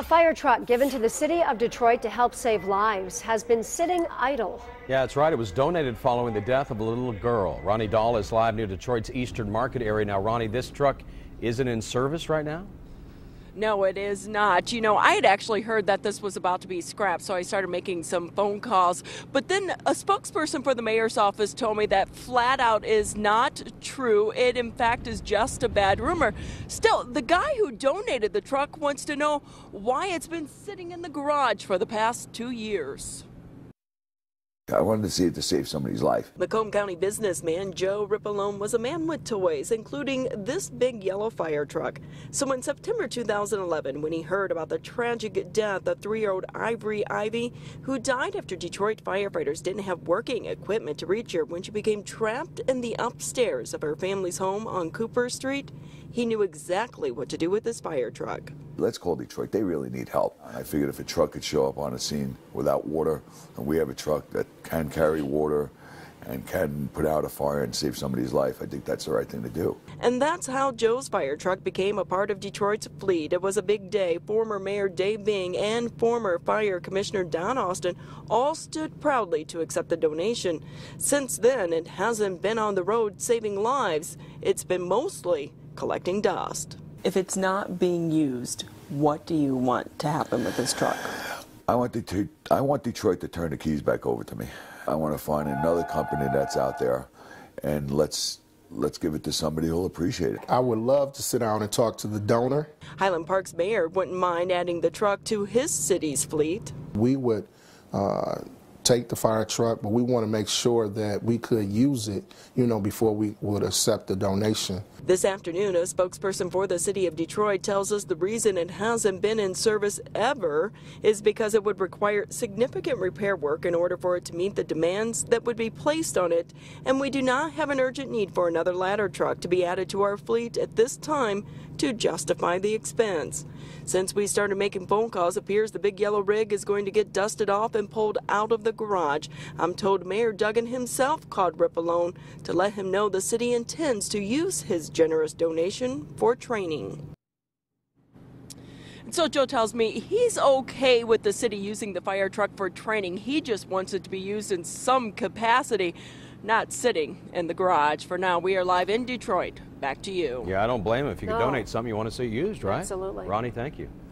A fire truck given to the city of Detroit to help save lives has been sitting idle. Yeah, that's right. It was donated following the death of a little girl. Ronnie Dahl is live near Detroit's Eastern Market area. Now, Ronnie, this truck isn't in service right now? No, it is not. You know, I had actually heard that this was about to be scrapped, so I started making some phone calls. But then a spokesperson for the mayor's office told me that flat out is not true. It, in fact, is just a bad rumor. Still, the guy who donated the truck wants to know why it's been sitting in the garage for the past two years. I wanted to see it to save somebody's life. Macomb County businessman Joe Ripalone was a man with toys, including this big yellow fire truck. So in September 2011, when he heard about the tragic death of three-year-old Ivory Ivy, who died after Detroit firefighters didn't have working equipment to reach her when she became trapped in the upstairs of her family's home on Cooper Street, he knew exactly what to do with this fire truck. Let's call Detroit. They really need help. I figured if a truck could show up on a scene without water, and we have a truck that can carry water and can put out a fire and save somebody's life, I think that's the right thing to do. And that's how Joe's fire truck became a part of Detroit's fleet. It was a big day. Former Mayor Dave Bing and former Fire Commissioner Don Austin all stood proudly to accept the donation. Since then, it hasn't been on the road saving lives. It's been mostly collecting dust. If it's not being used, what do you want to happen with this truck? I want, Detroit, I want Detroit to turn the keys back over to me. I want to find another company that's out there and let's let's give it to somebody who'll appreciate it. I would love to sit down and talk to the donor. Highland Park's mayor wouldn't mind adding the truck to his city's fleet. We would uh, take the fire truck, but we want to make sure that we could use it, you know, before we would accept the donation. This afternoon, a spokesperson for the city of Detroit tells us the reason it hasn't been in service ever is because it would require significant repair work in order for it to meet the demands that would be placed on it, and we do not have an urgent need for another ladder truck to be added to our fleet at this time to justify the expense. Since we started making phone calls, appears the big yellow rig is going to get dusted off and pulled out of the garage. I'm told Mayor Duggan himself called Rippolone to let him know the city intends to use his generous donation for training. So Joe tells me he's okay with the city using the fire truck for training. He just wants it to be used in some capacity, not sitting in the garage. For now, we are live in Detroit. Back to you. Yeah, I don't blame him. If you No. can donate something you want to see used, right? Absolutely. Ronnie, thank you.